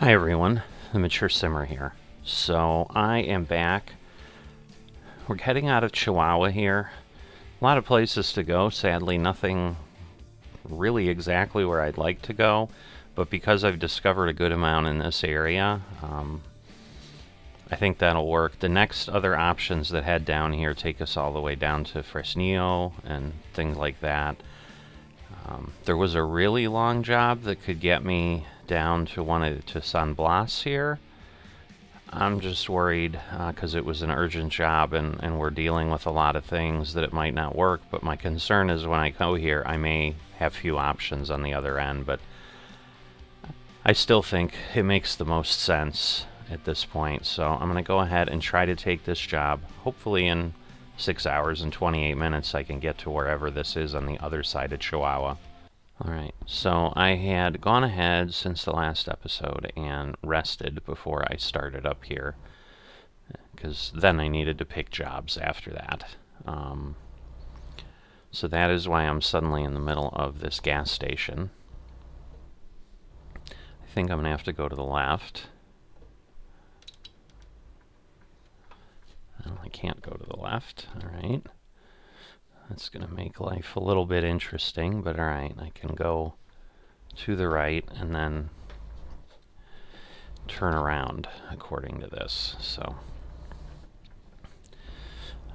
Hi everyone, the Mature Simmer here. So I am back. We're heading out of Chihuahua here. A lot of places to go. Sadly, nothing really exactly where I'd like to go. But because I've discovered a good amount in this area, um, I think that'll work. The next other options that head down here take us all the way down to Fresnillo and things like that. Um, there was a really long job that could get me down to one of, to San Blas here. I'm just worried because uh, it was an urgent job and, and we're dealing with a lot of things that it might not work. But my concern is when I go here, I may have few options on the other end. But I still think it makes the most sense at this point. So I'm going to go ahead and try to take this job. Hopefully in 6 hours and 28 minutes I can get to wherever this is on the other side of Chihuahua. Alright, so I had gone ahead since the last episode and rested before I started up here. Because then I needed to pick jobs after that. Um, so that is why I'm suddenly in the middle of this gas station. I think I'm going to have to go to the left. Well, I can't go to the left. Alright. That's going to make life a little bit interesting, but alright, I can go to the right and then turn around according to this. So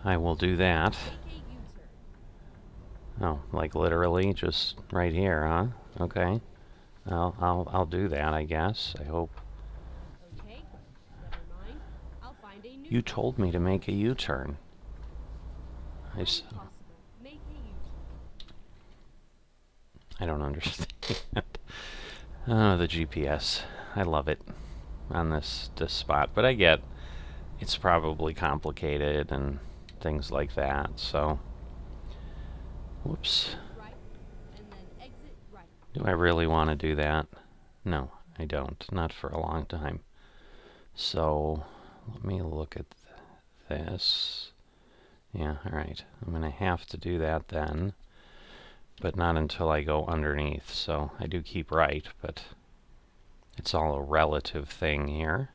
I will do that. Oh, like literally just right here, huh? Okay. I'll I'll I'll do that, I guess. I hope. Okay. You told me to make a U-turn. I I don't understand. oh, the GPS. I love it on this, this spot. But I get it's probably complicated and things like that, so... Whoops. Do I really want to do that? No, I don't. Not for a long time. So, let me look at th this. Yeah, alright. I'm going to have to do that then but not until I go underneath. So I do keep right, but it's all a relative thing here.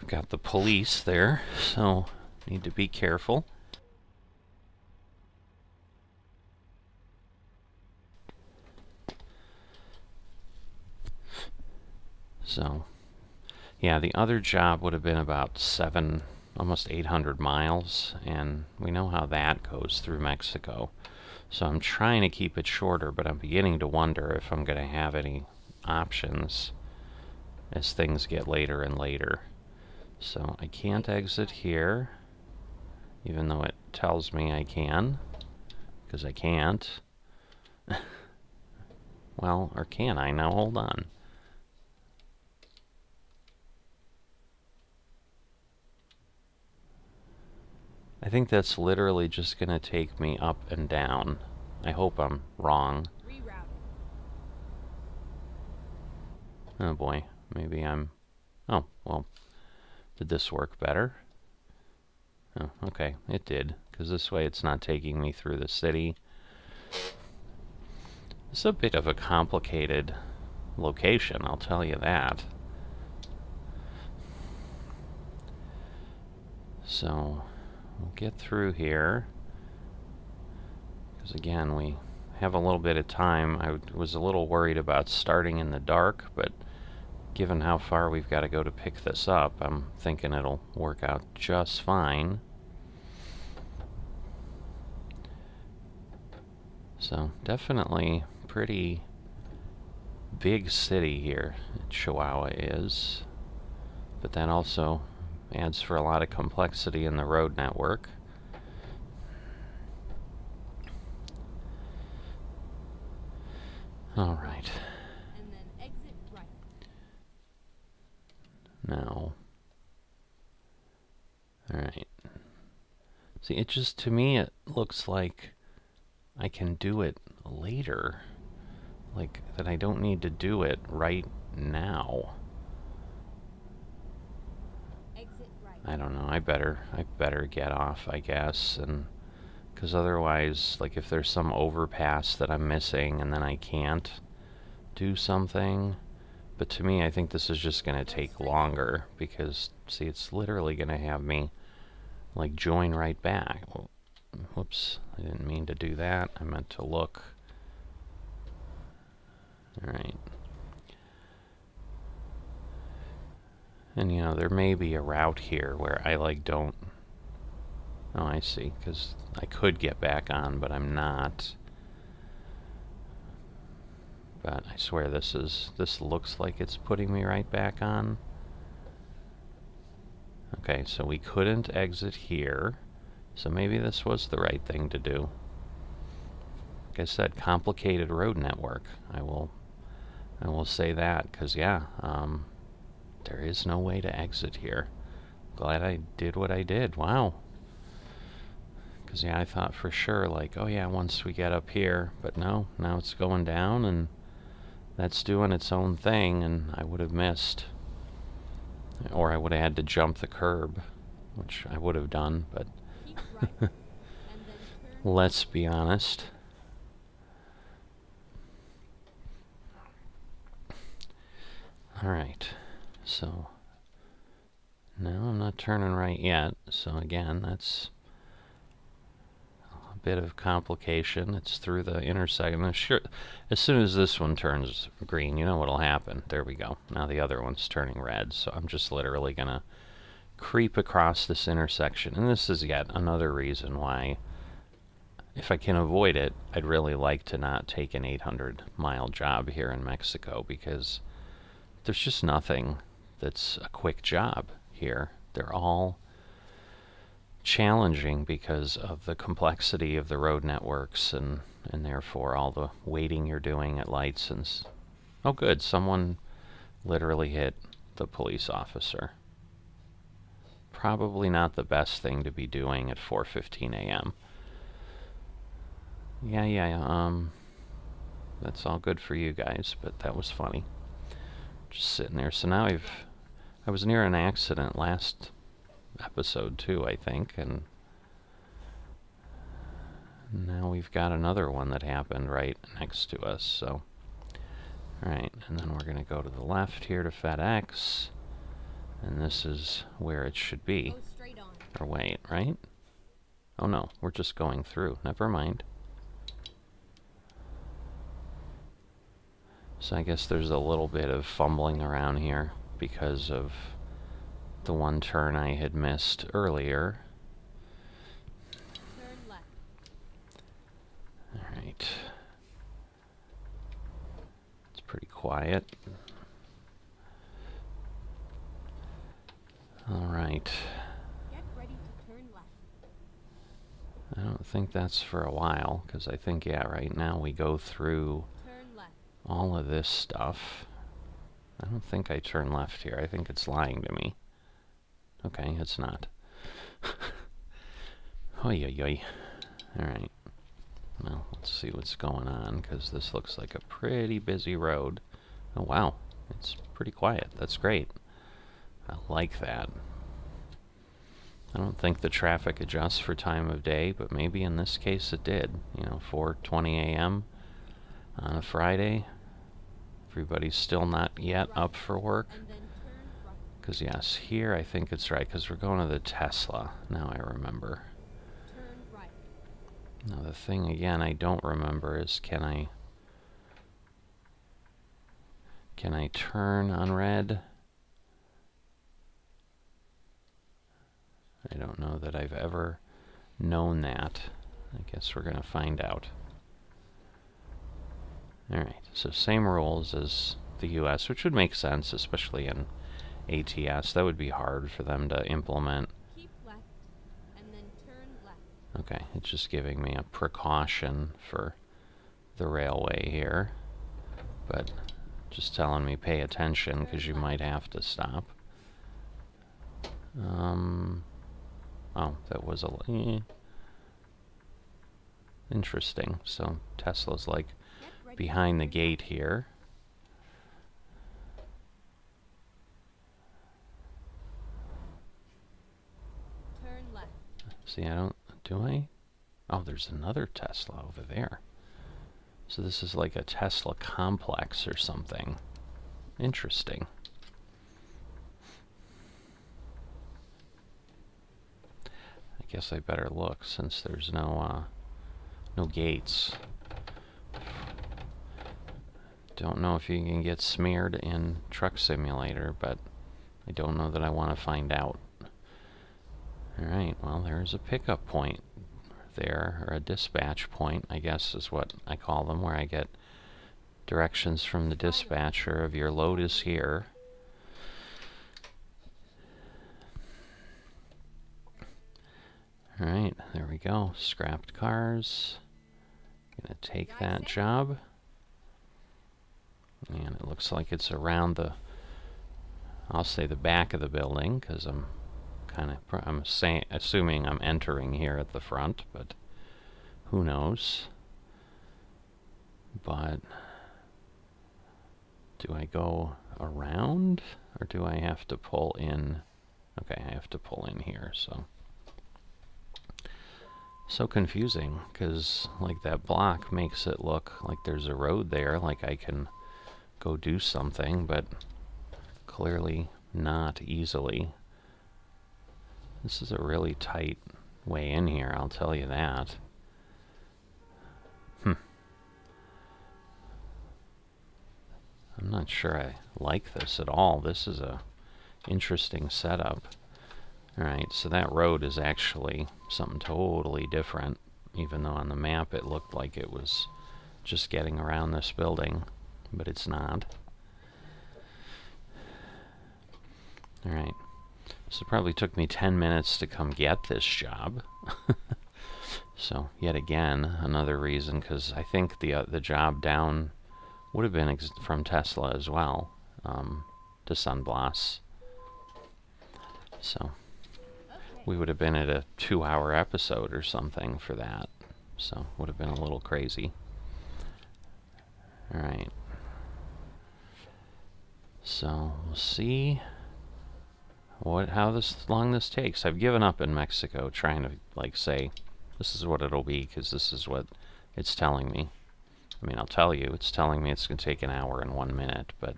We've got the police there, so need to be careful. So, yeah, the other job would have been about seven, almost 800 miles, and we know how that goes through Mexico. So I'm trying to keep it shorter, but I'm beginning to wonder if I'm going to have any options as things get later and later. So I can't exit here, even though it tells me I can, because I can't. well, or can I? Now hold on. I think that's literally just going to take me up and down. I hope I'm wrong. Oh boy, maybe I'm... Oh, well, did this work better? Oh, okay, it did, because this way it's not taking me through the city. It's a bit of a complicated location, I'll tell you that. So, We'll get through here. Because again, we have a little bit of time. I was a little worried about starting in the dark, but given how far we've got to go to pick this up, I'm thinking it'll work out just fine. So, definitely pretty big city here, Chihuahua is. But then also adds for a lot of complexity in the road network. All right. right. Now. All right. See, it just, to me, it looks like I can do it later. Like, that I don't need to do it right now. I don't know. I better I better get off, I guess, and because otherwise, like if there's some overpass that I'm missing and then I can't do something, But to me, I think this is just going to take longer because, see, it's literally going to have me, like, join right back. whoops, I didn't mean to do that. I meant to look. Alright. And, you know, there may be a route here where I, like, don't... Oh, I see, because I could get back on, but I'm not. But I swear this is, this looks like it's putting me right back on. Okay, so we couldn't exit here. So maybe this was the right thing to do. Like I said, complicated road network. I will, I will say that, because yeah, um, there is no way to exit here. Glad I did what I did. Wow. Because yeah, I thought for sure, like, oh yeah, once we get up here, but no, now it's going down and that's doing its own thing, and I would have missed. Or I would have had to jump the curb, which I would have done, but right, let's be honest. Alright, so now I'm not turning right yet, so again, that's a bit of complication. It's through the intersection. Sure, as soon as this one turns green, you know what'll happen. There we go. Now the other one's turning red, so I'm just literally going to creep across this intersection. And this is yet another reason why, if I can avoid it, I'd really like to not take an 800 mile job here in Mexico because there's just nothing that's a quick job here. They're all challenging because of the complexity of the road networks and, and therefore all the waiting you're doing at lights and... oh good, someone literally hit the police officer. Probably not the best thing to be doing at 4.15 a.m. Yeah, yeah, um... That's all good for you guys, but that was funny. Just sitting there. So now I've... I was near an accident last episode too, I think, and now we've got another one that happened right next to us, so alright, and then we're going to go to the left here to FedEx, and this is where it should be. Or wait, right? Oh no, we're just going through. Never mind. So I guess there's a little bit of fumbling around here because of the one turn I had missed earlier. Alright. It's pretty quiet. Alright. I don't think that's for a while, because I think, yeah, right now we go through all of this stuff. I don't think I turn left here. I think it's lying to me. Okay, it's not. Oy, oy, oy. Alright. Well, let's see what's going on, because this looks like a pretty busy road. Oh, wow. It's pretty quiet. That's great. I like that. I don't think the traffic adjusts for time of day, but maybe in this case it did. You know, 4.20 a.m. on a Friday. Everybody's still not yet up for work. Because, yes, here I think it's right, because we're going to the Tesla. Now I remember. Now, the thing, again, I don't remember is can I... Can I turn on red? I don't know that I've ever known that. I guess we're going to find out. Alright, so same rules as the US, which would make sense, especially in ATS. That would be hard for them to implement. Okay, it's just giving me a precaution for the railway here. But just telling me pay attention because you might have to stop. Um, oh, that was a... Eh. Interesting. So Tesla's like behind the gate here. See, I don't... Do I? Oh, there's another Tesla over there. So this is like a Tesla complex or something. Interesting. I guess I better look since there's no, uh, no gates. Don't know if you can get smeared in Truck Simulator, but I don't know that I want to find out. Alright, well there's a pickup point there, or a dispatch point, I guess is what I call them, where I get directions from the dispatcher of your load is here. Alright, there we go. Scrapped cars. Gonna take that job. And it looks like it's around the, I'll say the back of the building, because I'm kind of, I'm saying, assuming I'm entering here at the front, but who knows. But, do I go around, or do I have to pull in? Okay, I have to pull in here, so. So confusing, because, like, that block makes it look like there's a road there, like I can go do something, but clearly not easily. This is a really tight way in here, I'll tell you that. Hmm. I'm not sure I like this at all. This is a interesting setup. Alright, so that road is actually something totally different, even though on the map it looked like it was just getting around this building but it's not. Alright. So it probably took me 10 minutes to come get this job. so, yet again, another reason, because I think the, uh, the job down would have been from Tesla as well, um, to San Blas. So, we would have been at a two-hour episode or something for that. So, would have been a little crazy. Alright. So we'll see what how this long this takes. I've given up in Mexico trying to like say this is what it'll be because this is what it's telling me. I mean, I'll tell you, it's telling me it's going to take an hour and one minute, but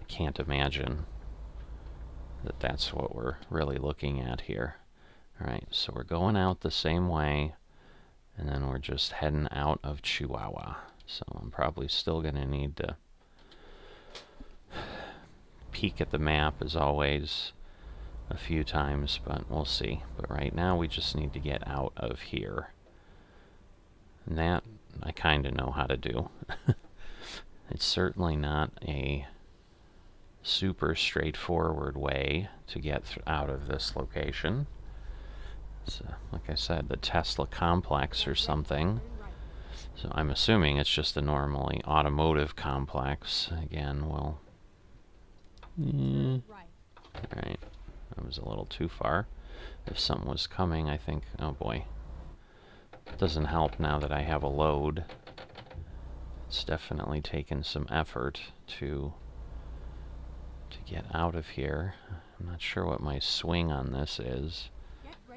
I can't imagine that that's what we're really looking at here. Alright, so we're going out the same way, and then we're just heading out of Chihuahua. So I'm probably still going to need to peek at the map as always a few times, but we'll see. But right now we just need to get out of here. And that I kind of know how to do. it's certainly not a super straightforward way to get out of this location. So, uh, like I said, the Tesla complex or something. So I'm assuming it's just a normally automotive complex. Again, we'll Mm. Right. Alright. That was a little too far. If something was coming, I think... Oh boy. It doesn't help now that I have a load. It's definitely taken some effort to to get out of here. I'm not sure what my swing on this is.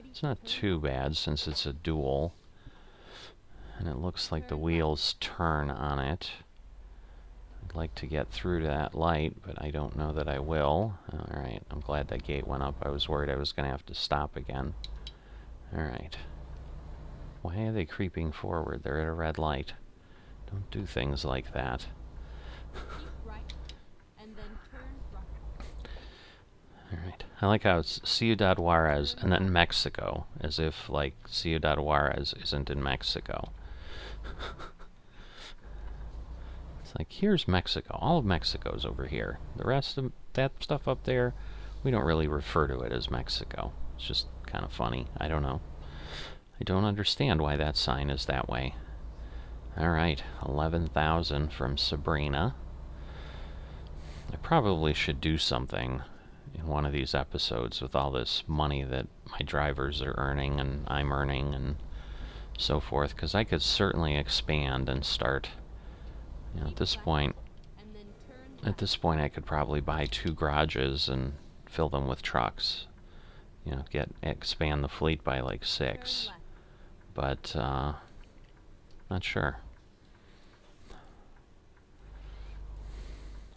It's not too bad since it's a dual. And it looks like the wheels turn on it. Like to get through to that light, but I don't know that I will. Alright, I'm glad that gate went up. I was worried I was going to have to stop again. Alright. Why are they creeping forward? They're at a red light. Don't do things like that. Alright. I like how it's Ciudad Juarez and then Mexico, as if, like, Ciudad Juarez isn't in Mexico. like, here's Mexico. All of Mexico's over here. The rest of that stuff up there, we don't really refer to it as Mexico. It's just kind of funny. I don't know. I don't understand why that sign is that way. Alright, 11,000 from Sabrina. I probably should do something in one of these episodes with all this money that my drivers are earning and I'm earning and so forth, because I could certainly expand and start you know, at this point, at this point I could probably buy two garages and fill them with trucks. You know, get expand the fleet by like six. But, uh, not sure.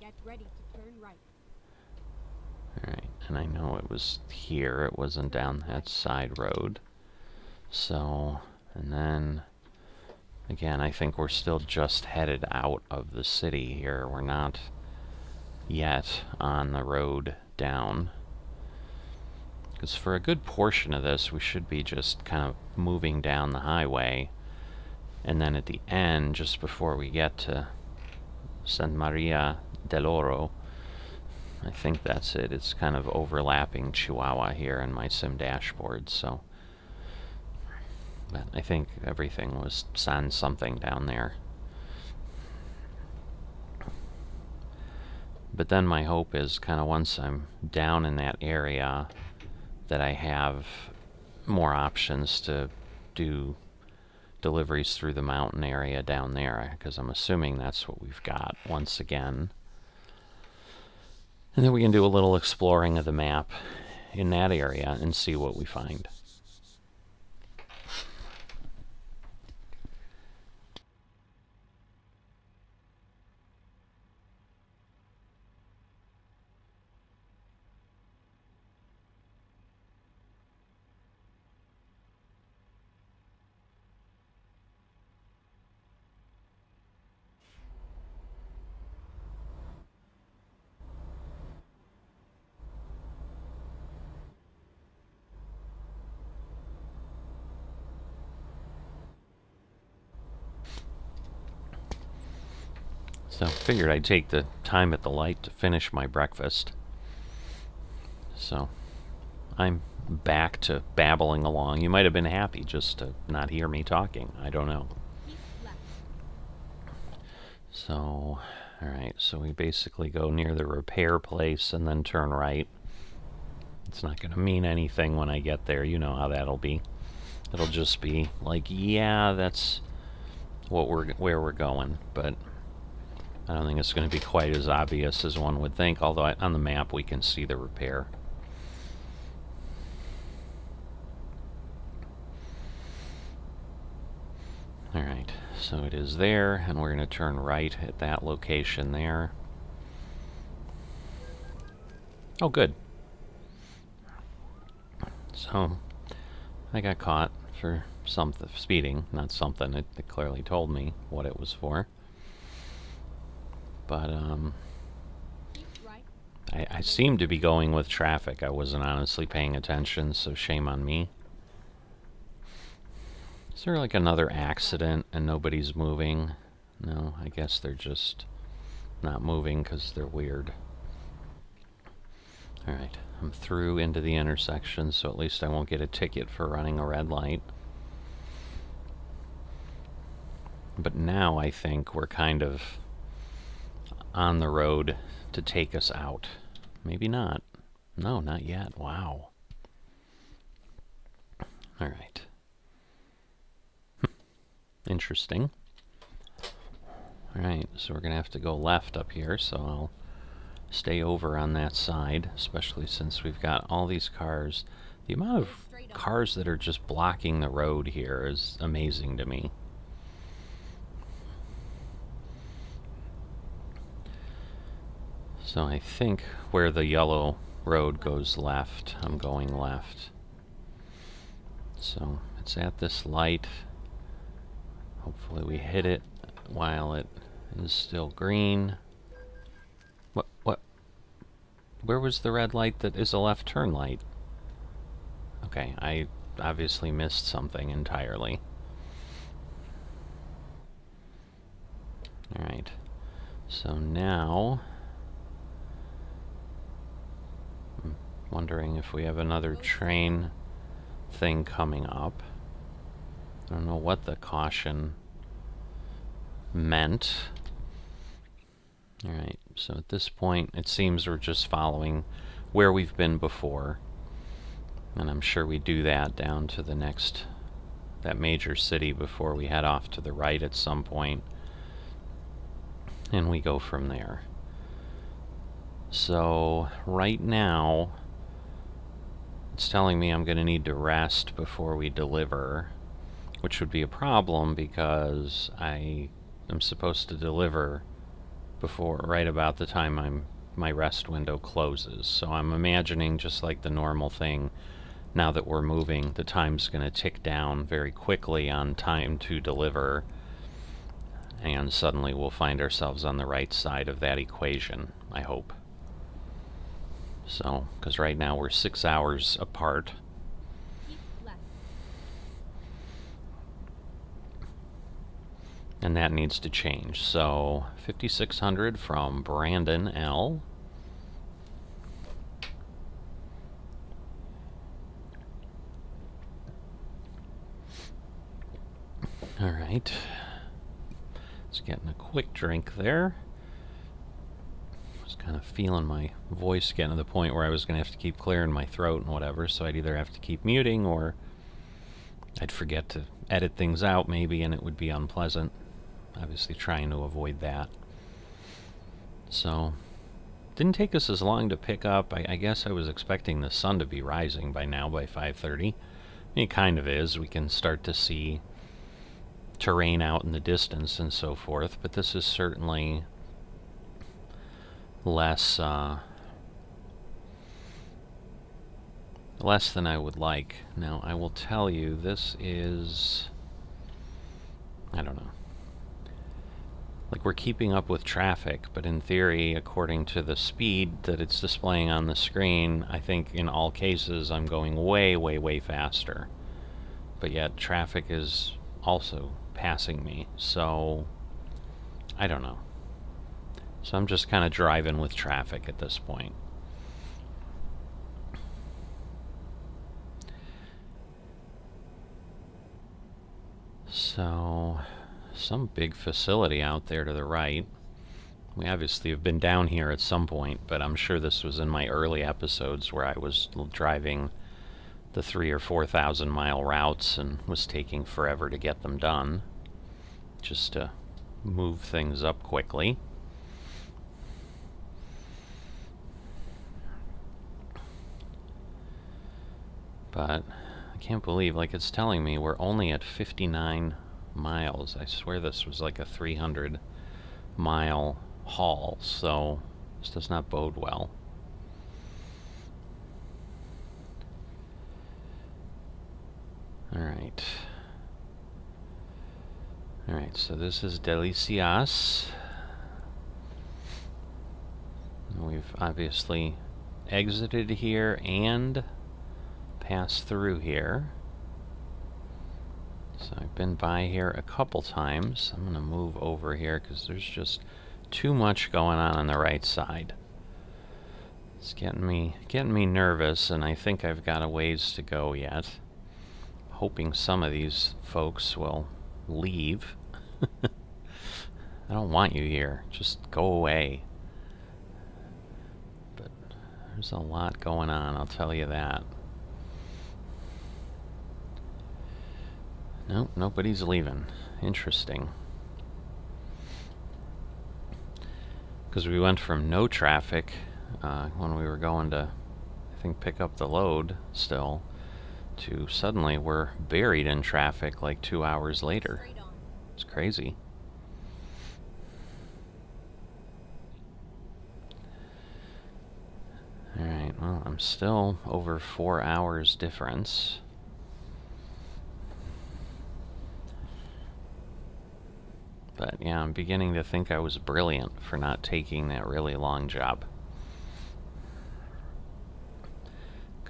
Get ready to turn right. Alright, and I know it was here, it wasn't down that side road. So, and then, again, I think we're still just headed out of the city here. We're not yet on the road down. Because for a good portion of this, we should be just kind of moving down the highway. And then at the end, just before we get to San Maria del Oro, I think that's it. It's kind of overlapping Chihuahua here in my sim dashboard, so... But I think everything was sand something down there. But then my hope is kind of once I'm down in that area that I have more options to do deliveries through the mountain area down there because I'm assuming that's what we've got once again. And then we can do a little exploring of the map in that area and see what we find. So figured I'd take the time at the light to finish my breakfast. So I'm back to babbling along. You might have been happy just to not hear me talking. I don't know. So, alright, so we basically go near the repair place and then turn right. It's not going to mean anything when I get there. You know how that'll be. It'll just be like, yeah, that's what we're where we're going, but I don't think it's going to be quite as obvious as one would think, although on the map we can see the repair. Alright, so it is there, and we're going to turn right at that location there. Oh, good. So, I got caught for something, speeding, not something, it, it clearly told me what it was for. But, um... I, I seem to be going with traffic. I wasn't honestly paying attention, so shame on me. Is there like another accident and nobody's moving? No, I guess they're just not moving because they're weird. Alright, I'm through into the intersection, so at least I won't get a ticket for running a red light. But now I think we're kind of on the road to take us out. Maybe not. No, not yet. Wow. All right. Hmm. Interesting. All right, so we're going to have to go left up here, so I'll stay over on that side, especially since we've got all these cars. The amount of cars that are just blocking the road here is amazing to me. So I think where the yellow road goes left, I'm going left. So it's at this light. Hopefully we hit it while it is still green. What, what? Where was the red light that is a left turn light? Okay, I obviously missed something entirely. Alright, so now Wondering if we have another train thing coming up. I don't know what the caution meant. Alright, so at this point it seems we're just following where we've been before. And I'm sure we do that down to the next, that major city before we head off to the right at some point. And we go from there. So, right now, it's telling me I'm going to need to rest before we deliver, which would be a problem because I am supposed to deliver before, right about the time I'm my rest window closes. So I'm imagining just like the normal thing, now that we're moving, the time's going to tick down very quickly on time to deliver, and suddenly we'll find ourselves on the right side of that equation, I hope. So, because right now we're six hours apart. And that needs to change. So, 5600 from Brandon L. All right. Just getting a quick drink there. Kind of feeling my voice getting to the point where I was going to have to keep clearing my throat and whatever, so I'd either have to keep muting or I'd forget to edit things out maybe and it would be unpleasant. Obviously trying to avoid that. So, didn't take us as long to pick up. I, I guess I was expecting the sun to be rising by now by 5.30. It kind of is. We can start to see terrain out in the distance and so forth, but this is certainly less uh, less than I would like. Now, I will tell you, this is... I don't know. Like, we're keeping up with traffic, but in theory, according to the speed that it's displaying on the screen, I think in all cases I'm going way, way, way faster. But yet, traffic is also passing me, so I don't know. So I'm just kind of driving with traffic at this point. So, some big facility out there to the right. We obviously have been down here at some point, but I'm sure this was in my early episodes where I was driving the three or four thousand mile routes and was taking forever to get them done just to move things up quickly. But I can't believe, like it's telling me we're only at 59 miles. I swear this was like a 300 mile haul, so this does not bode well. Alright. Alright, so this is Delicias. We've obviously exited here and passed through here. So I've been by here a couple times. I'm going to move over here because there's just too much going on on the right side. It's getting me getting me nervous, and I think I've got a ways to go yet hoping some of these folks will leave. I don't want you here. Just go away. But there's a lot going on, I'll tell you that. Nope, nobody's leaving. Interesting. Because we went from no traffic uh, when we were going to, I think, pick up the load still, to suddenly we're buried in traffic like two hours later. It's crazy. Alright, well, I'm still over four hours difference. But yeah, I'm beginning to think I was brilliant for not taking that really long job.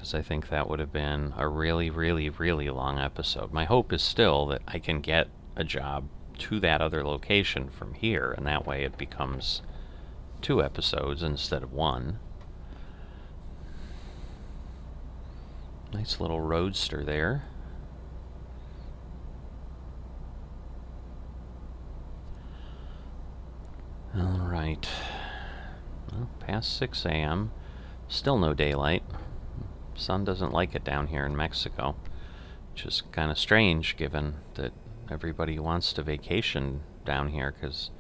because I think that would have been a really, really, really long episode. My hope is still that I can get a job to that other location from here, and that way it becomes two episodes instead of one. Nice little roadster there. Alright. Well, past 6 a.m. Still no daylight sun doesn't like it down here in Mexico, which is kind of strange given that everybody wants to vacation down here because,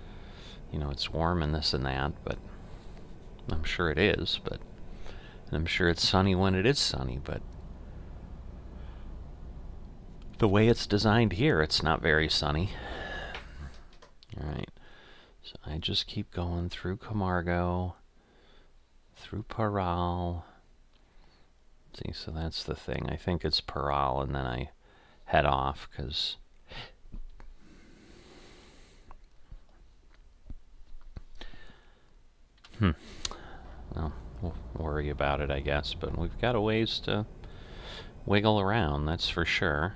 you know, it's warm and this and that, but I'm sure it is, but I'm sure it's sunny when it is sunny, but the way it's designed here, it's not very sunny. Alright, So I just keep going through Camargo, through Parral. See, so that's the thing. I think it's Parral, and then I head off because. Hmm. Well, we'll worry about it, I guess. But we've got a ways to wiggle around, that's for sure.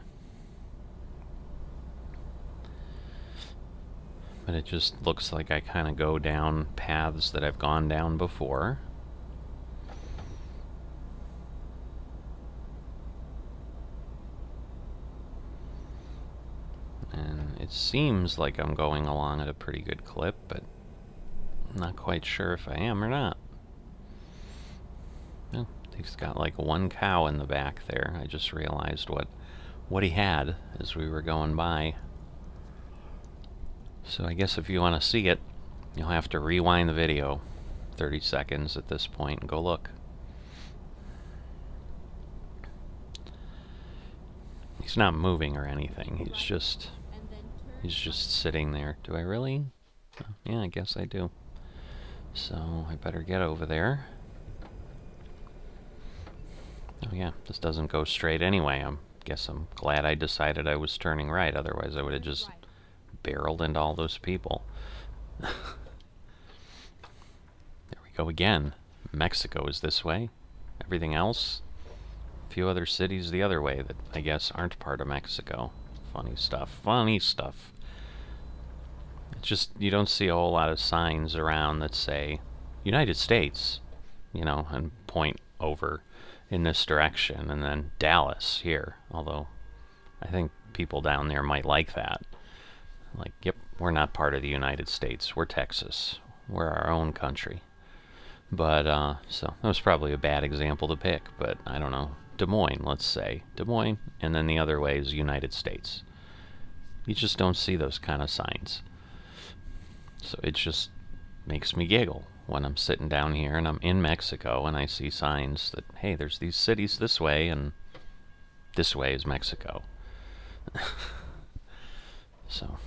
But it just looks like I kind of go down paths that I've gone down before. And it seems like I'm going along at a pretty good clip, but I'm not quite sure if I am or not. He's got like one cow in the back there. I just realized what what he had as we were going by. So I guess if you want to see it, you'll have to rewind the video 30 seconds at this point and go look. He's not moving or anything. He's just he's just sitting there. Do I really? Yeah, I guess I do. So I better get over there. Oh yeah, this doesn't go straight anyway. I guess I'm glad I decided I was turning right. Otherwise I would have just barreled into all those people. there we go again. Mexico is this way. Everything else, a few other cities the other way that I guess aren't part of Mexico. Funny stuff. Funny stuff. It's just, you don't see a whole lot of signs around that say United States, you know, and point over in this direction, and then Dallas here, although I think people down there might like that. Like, yep, we're not part of the United States. We're Texas. We're our own country. But, uh, so that was probably a bad example to pick, but I don't know. Des Moines, let's say. Des Moines, and then the other way is United States. You just don't see those kind of signs. So it just makes me giggle when I'm sitting down here and I'm in Mexico and I see signs that, hey, there's these cities this way and this way is Mexico. so.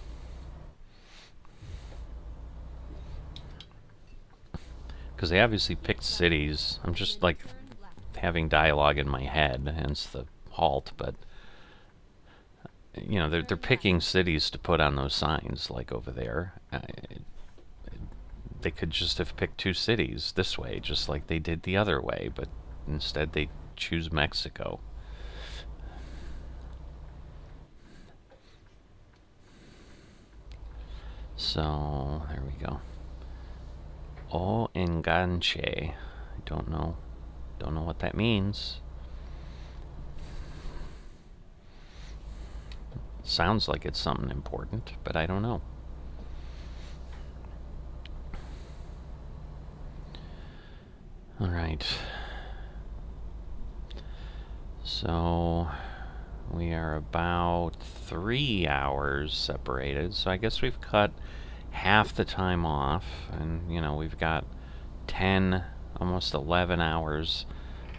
Because they obviously picked cities. I'm just like having dialogue in my head, hence the halt. But you know, they're they're picking cities to put on those signs, like over there. They could just have picked two cities this way, just like they did the other way, but instead they choose Mexico. So, there we go. O enganche. I don't know. Don't know what that means. Sounds like it's something important, but I don't know. All right. So we are about three hours separated. So I guess we've cut half the time off, and you know, we've got 10, almost 11 hours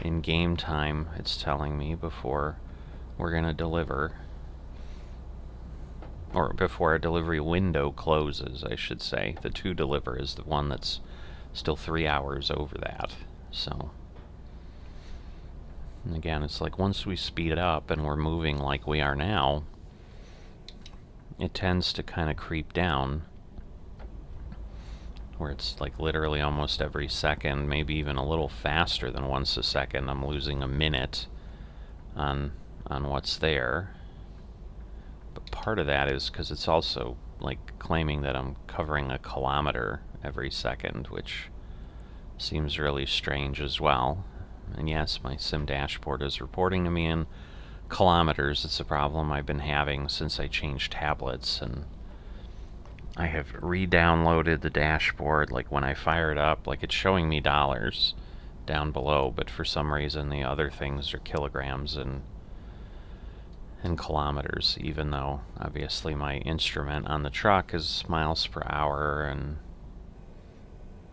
in game time, it's telling me, before we're going to deliver. Or before our delivery window closes, I should say. The to deliver is the one that's still three hours over that. So, and again, it's like once we speed it up and we're moving like we are now, it tends to kind of creep down where it's like literally almost every second, maybe even a little faster than once a second. I'm losing a minute on on what's there. But part of that is because it's also like claiming that I'm covering a kilometer every second, which seems really strange as well. And yes, my sim dashboard is reporting to me in kilometers. It's a problem I've been having since I changed tablets and I have re-downloaded the dashboard, like when I fire it up, like it's showing me dollars down below, but for some reason the other things are kilograms and and kilometers, even though obviously my instrument on the truck is miles per hour and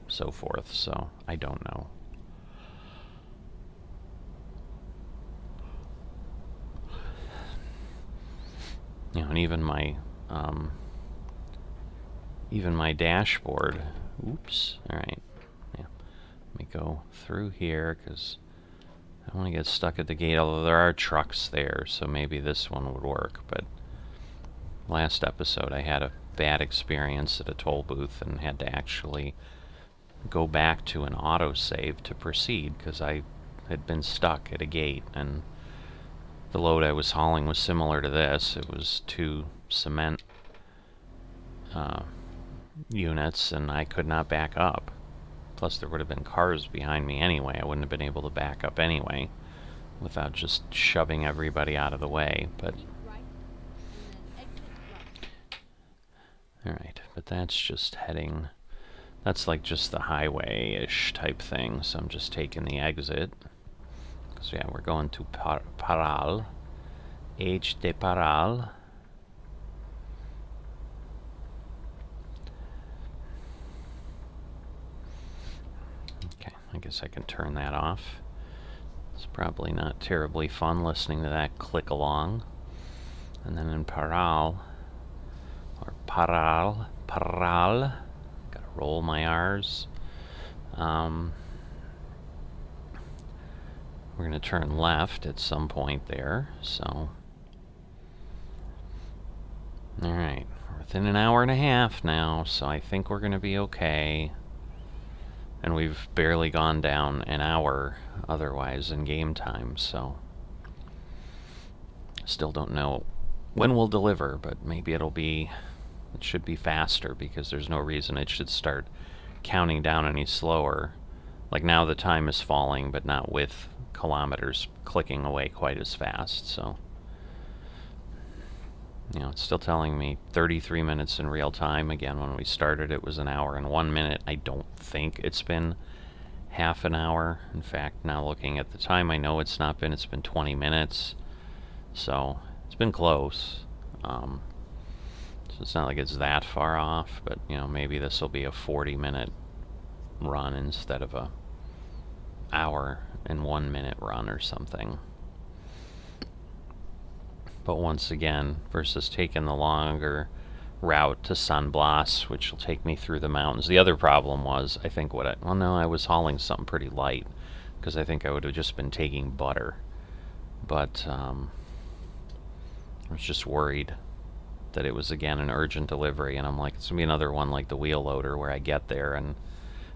so forth, so I don't know. You know, and even my um, even my dashboard. Oops. Alright. Yeah. Let me go through here, because I don't want to get stuck at the gate, although there are trucks there, so maybe this one would work, but last episode I had a bad experience at a toll booth and had to actually go back to an autosave to proceed because I had been stuck at a gate and the load I was hauling was similar to this. It was two cement uh, units and I could not back up. Plus there would have been cars behind me anyway. I wouldn't have been able to back up anyway without just shoving everybody out of the way. But Alright, but that's just heading... That's like just the highway-ish type thing, so I'm just taking the exit. So yeah, we're going to Par Parral. H de Parral. Okay, I guess I can turn that off. It's probably not terribly fun listening to that click along. And then in Parral, or Parral, Parral, gotta roll my R's. Um, we're going to turn left at some point there, so... Alright, within an hour and a half now, so I think we're going to be okay. And we've barely gone down an hour otherwise in game time, so... Still don't know when we'll deliver, but maybe it'll be... It should be faster, because there's no reason it should start counting down any slower. Like now the time is falling, but not with kilometers clicking away quite as fast, so... You know, it's still telling me 33 minutes in real time. Again, when we started it was an hour and one minute. I don't think it's been half an hour. In fact, now looking at the time, I know it's not been. It's been 20 minutes. So, it's been close. Um, so it's not like it's that far off, but, you know, maybe this will be a 40 minute run instead of a hour and one minute run or something. But once again, versus taking the longer route to San Blas, which will take me through the mountains. The other problem was, I think what I, well no, I was hauling something pretty light, because I think I would have just been taking butter. But, um, I was just worried that it was again an urgent delivery, and I'm like, it's gonna be another one like the wheel loader where I get there and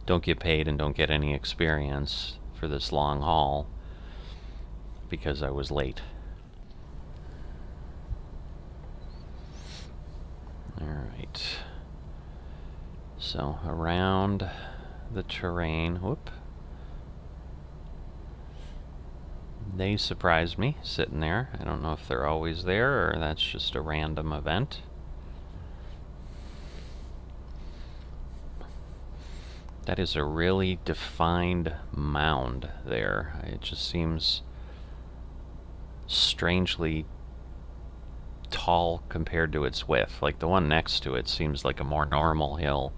don't get paid and don't get any experience for this long haul because I was late. Alright. So, around the terrain, whoop. They surprised me, sitting there. I don't know if they're always there, or that's just a random event. That is a really defined mound there. It just seems strangely tall compared to its width. Like the one next to it seems like a more normal hill.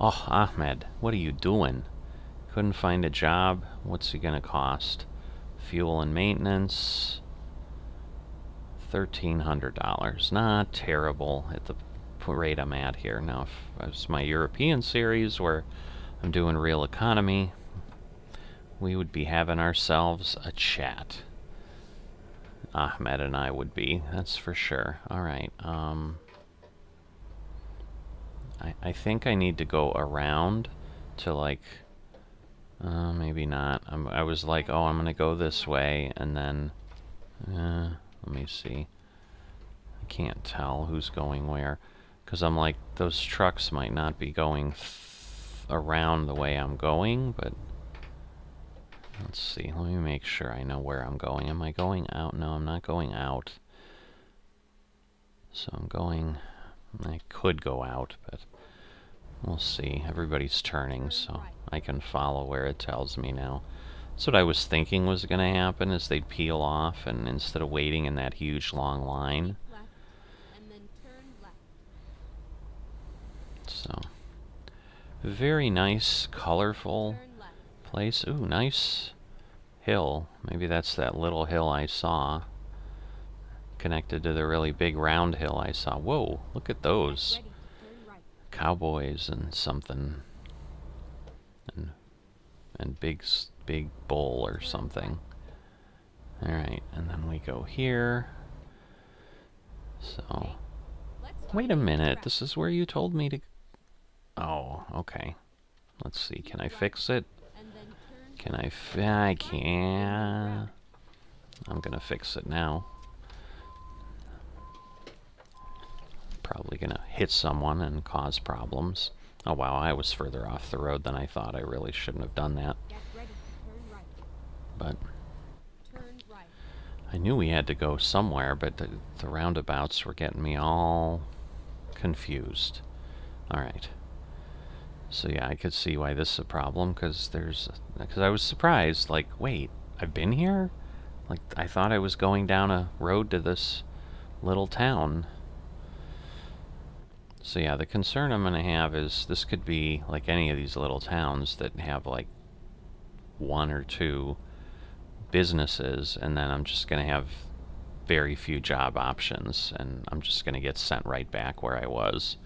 Oh, Ahmed, what are you doing? Couldn't find a job? What's it gonna cost? Fuel and maintenance. $1,300. Not terrible at the rate I'm at here. Now, if it's my European series where I'm doing real economy, we would be having ourselves a chat. Ahmed and I would be, that's for sure. Alright, um... I, I think I need to go around to, like... Uh, maybe not. I'm, I was like, oh, I'm gonna go this way, and then... Uh, let me see. I can't tell who's going where. Because I'm like, those trucks might not be going around the way I'm going, but let's see. Let me make sure I know where I'm going. Am I going out? No, I'm not going out. So I'm going... I could go out, but we'll see. Everybody's turning, so I can follow where it tells me now. That's what I was thinking was going to happen, is they'd peel off, and instead of waiting in that huge long line... So... Very nice, colorful place. Ooh, nice hill. Maybe that's that little hill I saw. Connected to the really big round hill I saw. Whoa, look at those. cowboys and something. And, and big, big bull or something. Alright, and then we go here. So, wait a minute, this is where you told me to... Oh, okay. Let's see, can I fix it? Can I I can't. I'm gonna fix it now. Probably gonna hit someone and cause problems. Oh wow, I was further off the road than I thought. I really shouldn't have done that. But I knew we had to go somewhere, but the, the roundabouts were getting me all confused. Alright. So yeah, I could see why this is a problem, because there's... Because I was surprised, like, wait, I've been here? Like, I thought I was going down a road to this little town. So yeah, the concern I'm going to have is this could be like any of these little towns that have like one or two businesses, and then I'm just going to have very few job options, and I'm just going to get sent right back where I was.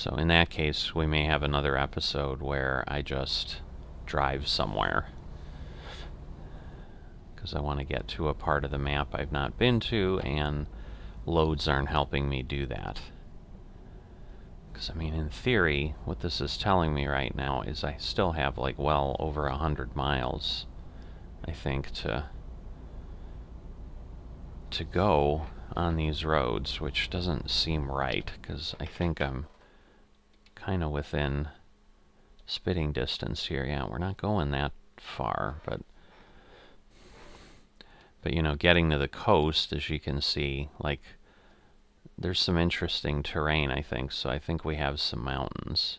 So in that case, we may have another episode where I just drive somewhere. Because I want to get to a part of the map I've not been to, and loads aren't helping me do that. Because, I mean, in theory, what this is telling me right now is I still have, like, well over a hundred miles, I think, to to go on these roads, which doesn't seem right, because I think I'm kind of within spitting distance here. Yeah, we're not going that far, but but you know, getting to the coast, as you can see, like there's some interesting terrain, I think. So I think we have some mountains.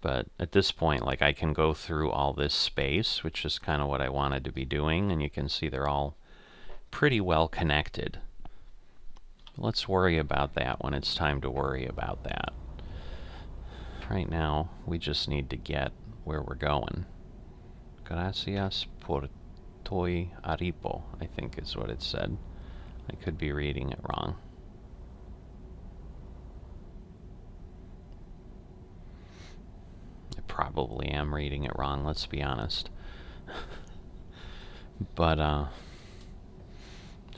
But at this point, like I can go through all this space, which is kind of what I wanted to be doing, and you can see they're all pretty well connected. Let's worry about that when it's time to worry about that right now, we just need to get where we're going. Gracias por toi aripo, I think is what it said. I could be reading it wrong. I probably am reading it wrong, let's be honest. but, uh,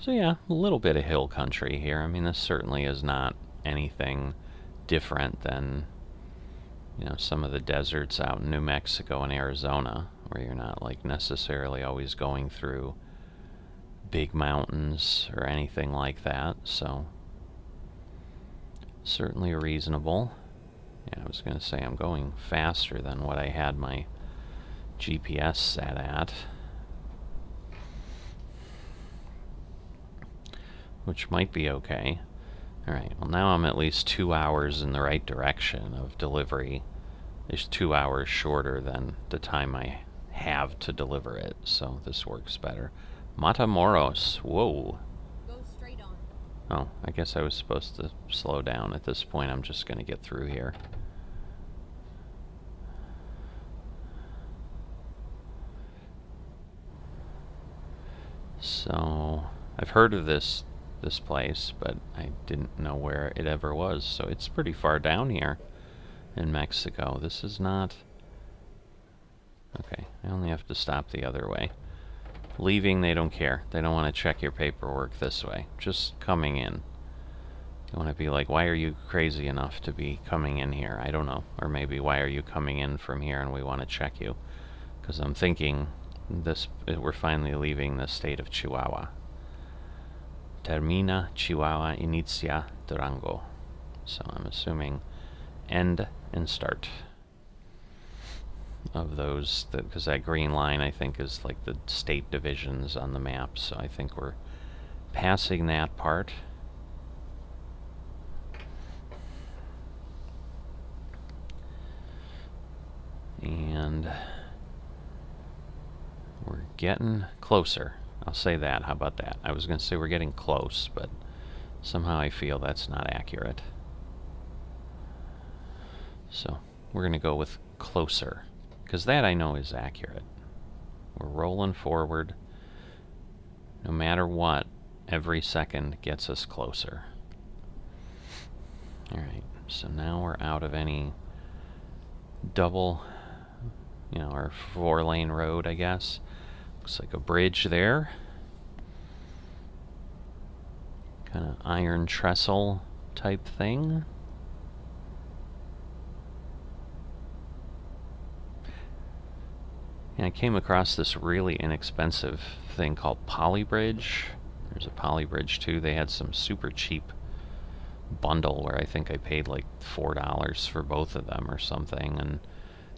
so yeah, a little bit of hill country here. I mean, this certainly is not anything different than you know, some of the deserts out in New Mexico and Arizona, where you're not like necessarily always going through big mountains or anything like that, so certainly reasonable. Yeah, I was going to say I'm going faster than what I had my GPS set at. Which might be okay. Alright, well now I'm at least two hours in the right direction of delivery. It's two hours shorter than the time I have to deliver it, so this works better. Matamoros, whoa. Go straight on. Oh, I guess I was supposed to slow down. At this point, I'm just going to get through here. So, I've heard of this this place, but I didn't know where it ever was. So it's pretty far down here in Mexico. This is not... Okay, I only have to stop the other way. Leaving, they don't care. They don't want to check your paperwork this way. Just coming in. They want to be like, why are you crazy enough to be coming in here? I don't know. Or maybe, why are you coming in from here and we want to check you? Because I'm thinking this we're finally leaving the state of Chihuahua termina Chihuahua inicia Durango. So I'm assuming end and start of those, because that green line I think is like the state divisions on the map, so I think we're passing that part. And we're getting closer. I'll say that. How about that? I was going to say we're getting close, but somehow I feel that's not accurate. So we're going to go with closer, because that I know is accurate. We're rolling forward. No matter what, every second gets us closer. Alright, So now we're out of any double, you know, or four lane road, I guess. Looks like a bridge there. Kind of iron trestle type thing. And I came across this really inexpensive thing called Poly Bridge. There's a Poly Bridge too. They had some super cheap bundle where I think I paid like four dollars for both of them or something and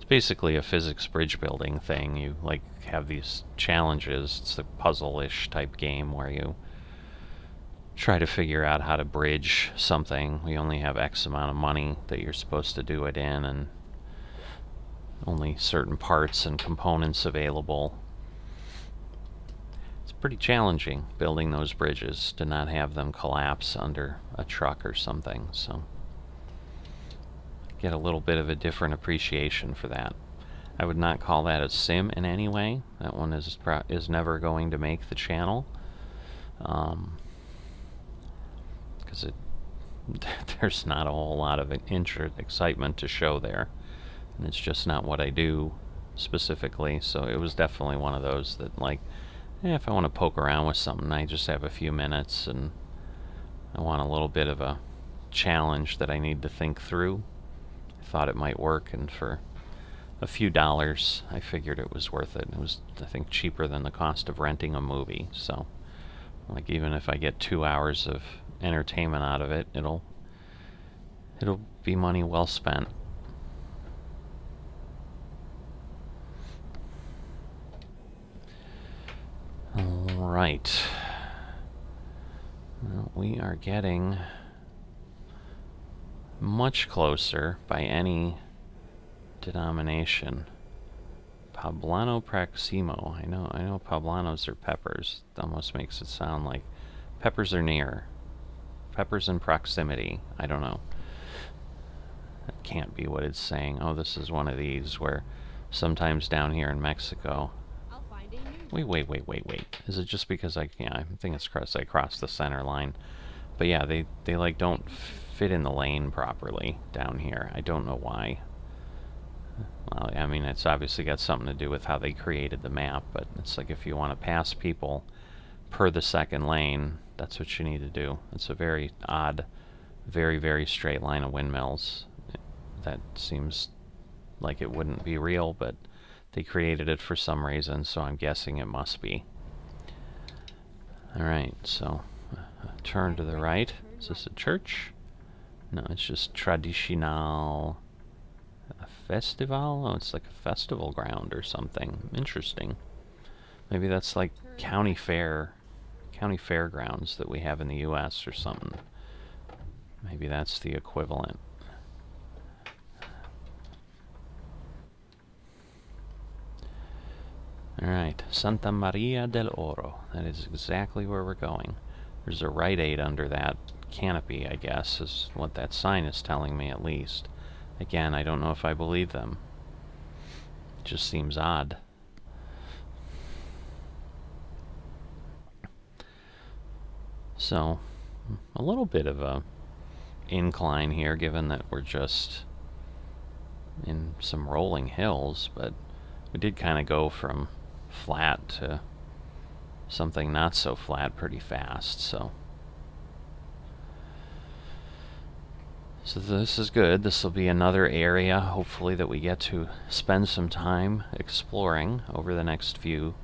basically a physics bridge building thing. You like have these challenges. It's a puzzle-ish type game where you try to figure out how to bridge something. We only have X amount of money that you're supposed to do it in and only certain parts and components available. It's pretty challenging building those bridges to not have them collapse under a truck or something, so get a little bit of a different appreciation for that. I would not call that a sim in any way. That one is is never going to make the channel. Um, because it there's not a whole lot of interest, excitement to show there and it's just not what I do specifically so it was definitely one of those that like eh, if I want to poke around with something I just have a few minutes and I want a little bit of a challenge that I need to think through thought it might work and for a few dollars I figured it was worth it it was I think cheaper than the cost of renting a movie so like even if I get two hours of entertainment out of it it'll it'll be money well spent Alright. Well, we are getting much closer by any denomination. Poblano Proximo. I know I know poblanos are peppers. It almost makes it sound like peppers are near. Peppers in proximity. I don't know. That can't be what it's saying. Oh, this is one of these where sometimes down here in Mexico Wait, wait, wait, wait, wait. Is it just because I, yeah, I think it's because I crossed the center line. But yeah, they, they like don't fit in the lane properly down here. I don't know why. Well, I mean, it's obviously got something to do with how they created the map, but it's like if you want to pass people per the second lane, that's what you need to do. It's a very odd, very, very straight line of windmills. That seems like it wouldn't be real, but they created it for some reason, so I'm guessing it must be. Alright, so uh, turn to the right. Is this a church? No, it's just traditional uh, festival? Oh, it's like a festival ground or something. Interesting. Maybe that's like county fair, county fairgrounds that we have in the U.S. or something. Maybe that's the equivalent. Alright, Santa Maria del Oro. That is exactly where we're going. There's a Rite Aid under that canopy, I guess, is what that sign is telling me at least. Again, I don't know if I believe them. It just seems odd. So, a little bit of a incline here, given that we're just in some rolling hills, but we did kind of go from flat to something not so flat pretty fast, so. So this is good. This will be another area, hopefully, that we get to spend some time exploring over the next few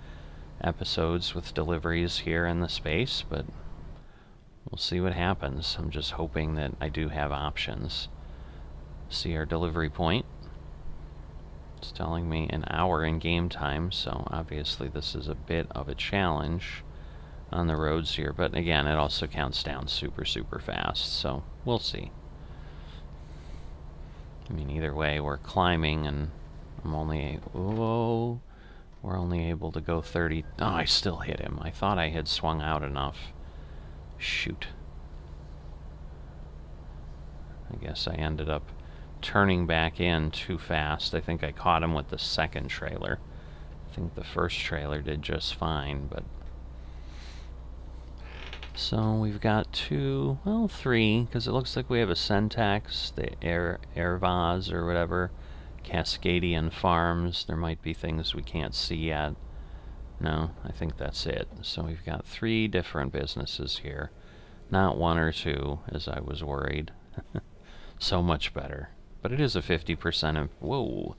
episodes with deliveries here in the space, but we'll see what happens. I'm just hoping that I do have options. See our delivery point. It's telling me an hour in game time, so obviously this is a bit of a challenge on the roads here. But again, it also counts down super, super fast, so we'll see. I mean, either way, we're climbing, and I'm only... Whoa! We're only able to go 30... Oh, I still hit him. I thought I had swung out enough. Shoot. I guess I ended up turning back in too fast. I think I caught him with the second trailer. I think the first trailer did just fine, but So we've got two, well, three, because it looks like we have a Syntax, the Air Airvaz or whatever, Cascadian Farms. There might be things we can't see yet. No, I think that's it. So we've got three different businesses here. Not one or two, as I was worried. so much better. But it is a 50% of... Whoa!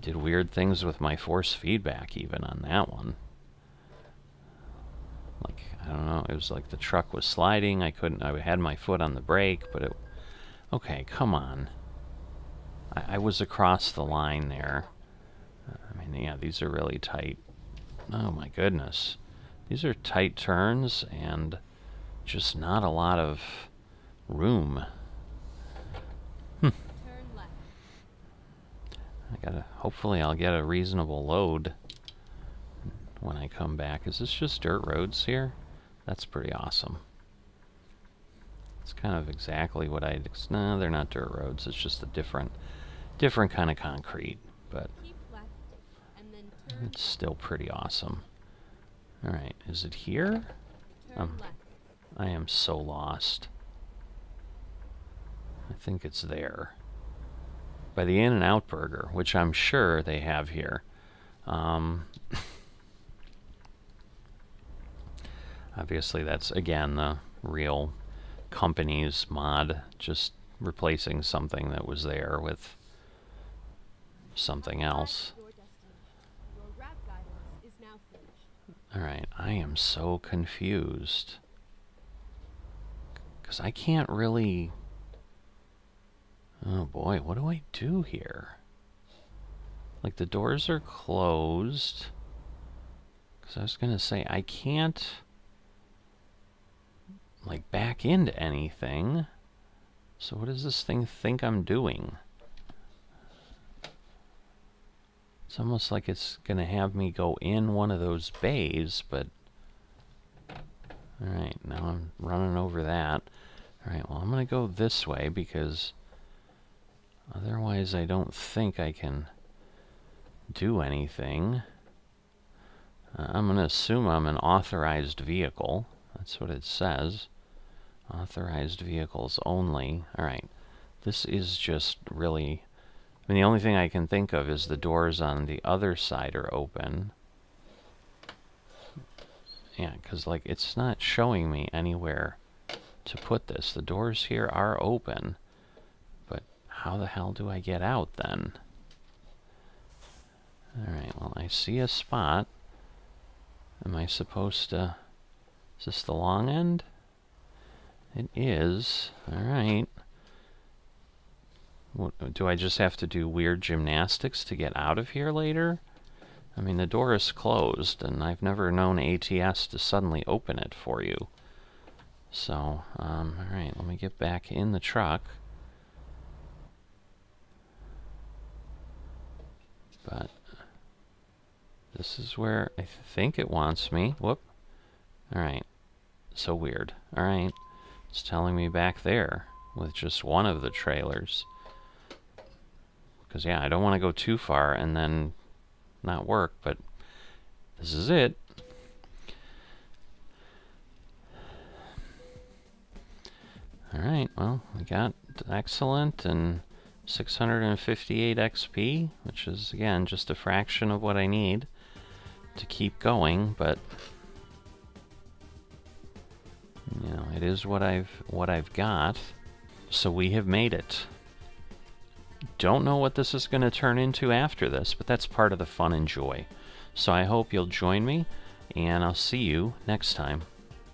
Did weird things with my force feedback even on that one. Like, I don't know, it was like the truck was sliding. I couldn't... I had my foot on the brake, but it... Okay, come on. I, I was across the line there. I mean, yeah, these are really tight. Oh my goodness. These are tight turns and just not a lot of room. Hmm. I gotta, hopefully I'll get a reasonable load when I come back. Is this just dirt roads here? That's pretty awesome. It's kind of exactly what I'd, no, they're not dirt roads. It's just a different, different kind of concrete, but it's still pretty awesome. Alright, is it here? Um, I am so lost. I think it's there. By the In-N-Out Burger, which I'm sure they have here. Um, obviously, that's, again, the real company's mod, just replacing something that was there with something else. Alright, I am so confused. Because I can't really... Oh boy, what do I do here? Like, the doors are closed. Because I was going to say, I can't... Like, back into anything. So what does this thing think I'm doing? It's almost like it's going to have me go in one of those bays, but... Alright, now I'm running over that. Alright, well I'm going to go this way because otherwise I don't think I can do anything. Uh, I'm going to assume I'm an authorized vehicle. That's what it says. Authorized vehicles only. Alright, this is just really I mean, the only thing I can think of is the doors on the other side are open. Yeah, because, like, it's not showing me anywhere to put this. The doors here are open. But how the hell do I get out, then? Alright, well, I see a spot. Am I supposed to... Is this the long end? It is. Alright. Do I just have to do weird gymnastics to get out of here later? I mean, the door is closed, and I've never known ATS to suddenly open it for you. So, um, alright, let me get back in the truck. But, this is where I think it wants me. Whoop. Alright. So weird. Alright. It's telling me back there with just one of the trailers. Because, yeah, I don't want to go too far and then not work, but this is it. Alright, well, we got excellent and 658 XP, which is, again, just a fraction of what I need to keep going, but you know, it is what I've what I've got. So we have made it. Don't know what this is going to turn into after this, but that's part of the fun and joy. So I hope you'll join me, and I'll see you next time.